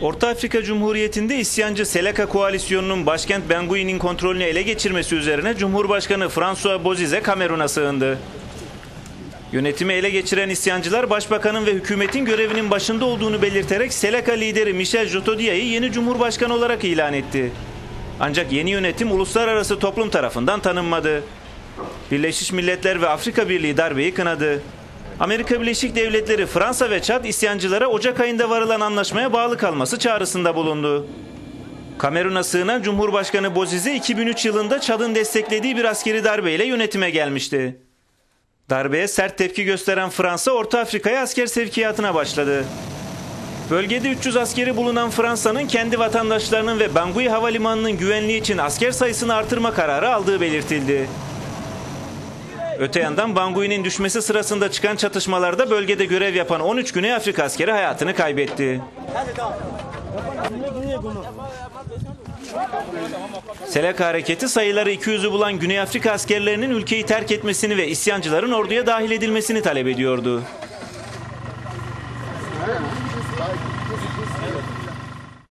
Orta Afrika Cumhuriyeti'nde isyancı Seleka koalisyonunun başkent Bangui'nin kontrolünü ele geçirmesi üzerine Cumhurbaşkanı François Bozize Kamerun'a sığındı. Yönetimi ele geçiren isyancılar başbakanın ve hükümetin görevinin başında olduğunu belirterek Seleka lideri Michel Jotodia'yı yeni cumhurbaşkanı olarak ilan etti. Ancak yeni yönetim uluslararası toplum tarafından tanınmadı. Birleşmiş Milletler ve Afrika Birliği darbeyi kınadı. Amerika Birleşik Devletleri, Fransa ve Çad isyancılara Ocak ayında varılan anlaşmaya bağlı kalması çağrısında bulundu. Kamerun'a sığınan Cumhurbaşkanı Bozize 2003 yılında Çad'ın desteklediği bir askeri darbeyle yönetime gelmişti. Darbeye sert tepki gösteren Fransa Orta Afrika'ya asker sevkiyatına başladı. Bölgede 300 askeri bulunan Fransa'nın kendi vatandaşlarının ve Bangui Havalimanı'nın güvenliği için asker sayısını artırma kararı aldığı belirtildi. Öte yandan Bangui'nin düşmesi sırasında çıkan çatışmalarda bölgede görev yapan 13 Güney Afrika askeri hayatını kaybetti. Seleka hareketi sayıları 200'ü bulan Güney Afrika askerlerinin ülkeyi terk etmesini ve isyancıların orduya dahil edilmesini talep ediyordu.